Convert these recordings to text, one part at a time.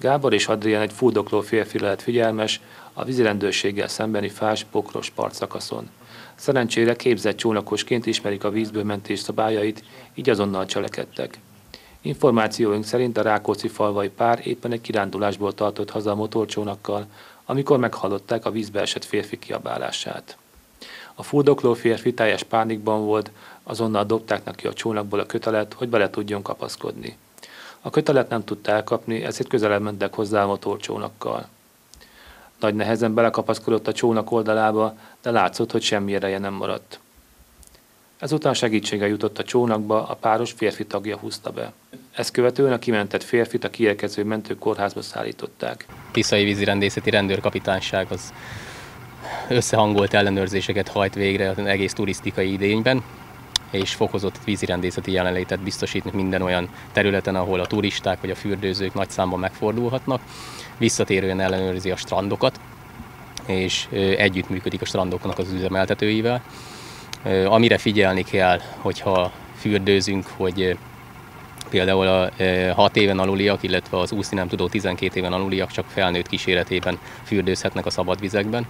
Gábor és Adrián egy fuldokló férfi lehet figyelmes a vízirendőrséggel szembeni fás pokros partszakaszon. Szerencsére képzett csónakosként ismerik a vízből mentés szabályait, így azonnal cselekedtek. Információink szerint a Rákóczi falvai pár éppen egy kirándulásból tartott haza a motorcsónakkal, amikor meghallották a vízbe esett férfi kiabálását. A fuldokló férfi teljes pánikban volt, azonnal dobták neki a csónakból a kötelet, hogy bele tudjon kapaszkodni. A kötelet nem tudta elkapni, ezért közelebb mentek hozzá a motorcsónakkal. Nagy nehezen belekapaszkodott a csónak oldalába, de látszott, hogy semmi ereje nem maradt. Ezután segítsége jutott a csónakba, a páros férfi tagja húzta be. Ezt követően a kimentett férfit a kiérkező mentők kórházba szállították. Tiszai vízirendészeti rendőrkapitányság az összehangolt ellenőrzéseket hajt végre az egész turisztikai idényben, és fokozott vízirendészeti jelenlétet biztosít minden olyan területen, ahol a turisták vagy a fürdőzők nagy számban megfordulhatnak. Visszatérően ellenőrzi a strandokat, és együttműködik a strandoknak az üzemeltetőivel. Amire figyelni kell, hogyha fürdőzünk, hogy például a 6 éven aluliak, illetve az úszni nem tudó 12 éven aluliak csak felnőtt kíséretében fürdőzhetnek a szabad vizekben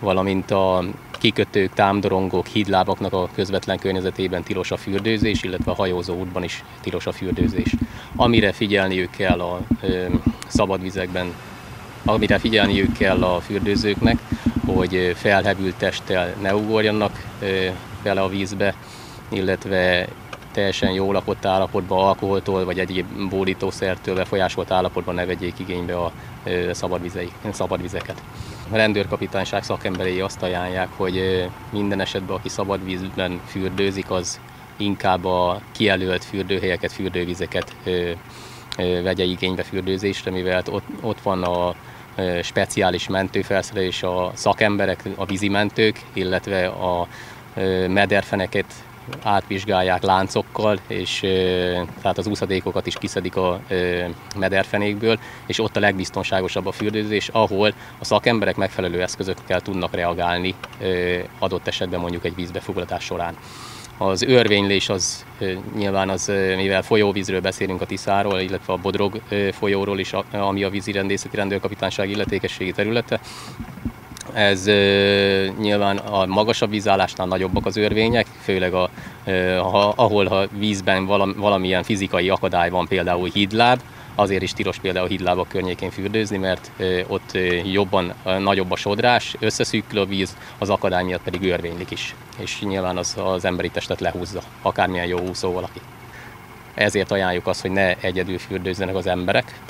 valamint a kikötők, támdorongok, hídlábaknak a közvetlen környezetében tilos a fürdőzés, illetve a hajózó útban is tilos a fürdőzés. Amire figyelniük kell a ö, szabad amire figyelniük kell a fürdőzőknek, hogy felhevült testtel ne ugorjanak ö, bele a vízbe, illetve teljesen jó lakott állapotban, alkoholtól vagy egyéb bódítószertől befolyásolt állapotban ne vegyék igénybe a szabad, vizei, szabad vizeket. A rendőrkapitányság szakemberei azt ajánlják, hogy minden esetben, aki szabad vízben fürdőzik, az inkább a kijelölt fürdőhelyeket, fürdővizeket vegye igénybe fürdőzésre, mivel ott, ott van a speciális mentőfelszerelés, a szakemberek, a vízimentők, illetve a mederfeneket átvizsgálják láncokkal, és tehát az úszadékokat is kiszedik a mederfenékből, és ott a legbiztonságosabb a fürdőzés, ahol a szakemberek megfelelő eszközökkel tudnak reagálni adott esetben mondjuk egy vízbefoglalás során. Az örvénylés az nyilván az, mivel folyóvízről beszélünk a Tiszáról, illetve a Bodrog folyóról is, ami a vízirendészeti rendőrkapitányság illetékességi területe, ez e, nyilván a magasabb vízállásnál nagyobbak az örvények, főleg a, e, ha, ahol ha vízben valam, valamilyen fizikai akadály van, például hídláb, azért is tilos például hídlábak környékén fürdőzni, mert e, ott e, jobban e, nagyobb a sodrás, összeszűkül a víz, az akadály miatt pedig örvénylik is, és nyilván az, az emberi testet lehúzza, akármilyen jó úszó valaki. Ezért ajánljuk azt, hogy ne egyedül fürdőzzenek az emberek,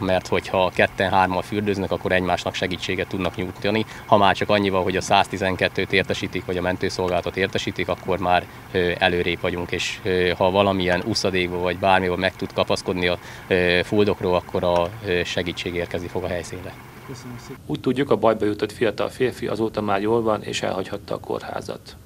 mert hogyha ketten-hárman fürdőznek, akkor egymásnak segítséget tudnak nyújtani. Ha már csak annyival, hogy a 112-t értesítik, vagy a mentőszolgálatot értesítik, akkor már előrébb vagyunk, és ha valamilyen uszadékba vagy bármivel meg tud kapaszkodni a fuldokról, akkor a segítség érkezni fog a helyszínre. Úgy tudjuk, a bajba jutott fiatal férfi azóta már jól van, és elhagyhatta a kórházat.